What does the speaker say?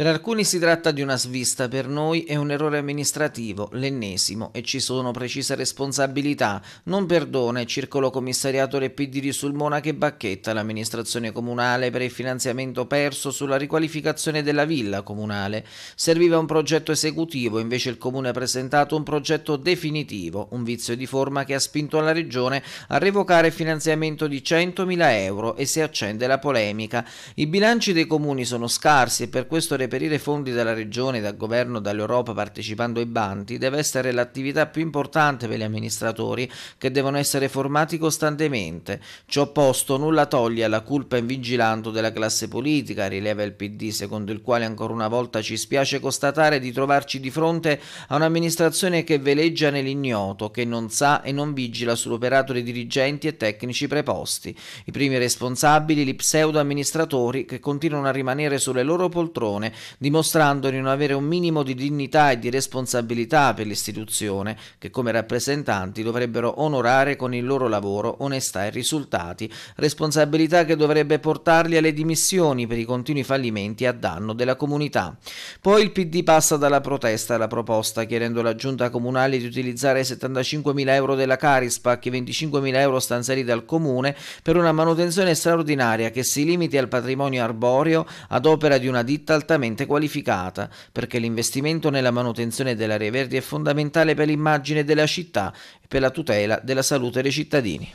Per alcuni si tratta di una svista, per noi è un errore amministrativo, l'ennesimo, e ci sono precise responsabilità. Non perdona il circolo commissariato del PD di Sulmona che bacchetta l'amministrazione comunale per il finanziamento perso sulla riqualificazione della villa comunale. Serviva un progetto esecutivo, invece il comune ha presentato un progetto definitivo, un vizio di forma che ha spinto la regione a revocare il finanziamento di 100.000 euro e si accende la polemica. I bilanci dei comuni sono scarsi e per questo reperire fondi dalla regione, dal governo, dall'Europa partecipando ai bandi deve essere l'attività più importante per gli amministratori che devono essere formati costantemente. Ciò posto nulla toglie alla colpa invigilando della classe politica, rileva il PD, secondo il quale ancora una volta ci spiace constatare di trovarci di fronte a un'amministrazione che veleggia nell'ignoto, che non sa e non vigila sull'operato dei dirigenti e tecnici preposti. I primi responsabili, gli pseudo amministratori che continuano a rimanere sulle loro poltrone dimostrando di non avere un minimo di dignità e di responsabilità per l'istituzione, che come rappresentanti dovrebbero onorare con il loro lavoro onestà e risultati, responsabilità che dovrebbe portarli alle dimissioni per i continui fallimenti a danno della comunità. Poi il PD passa dalla protesta alla proposta, chiedendo alla giunta comunale di utilizzare i 75.000 euro della Carispac e i 25.000 euro stanziati dal comune per una manutenzione straordinaria che si limiti al patrimonio arboreo ad opera di una ditta altamente altamente qualificata, perché l'investimento nella manutenzione delle aree verdi è fondamentale per l'immagine della città e per la tutela della salute dei cittadini.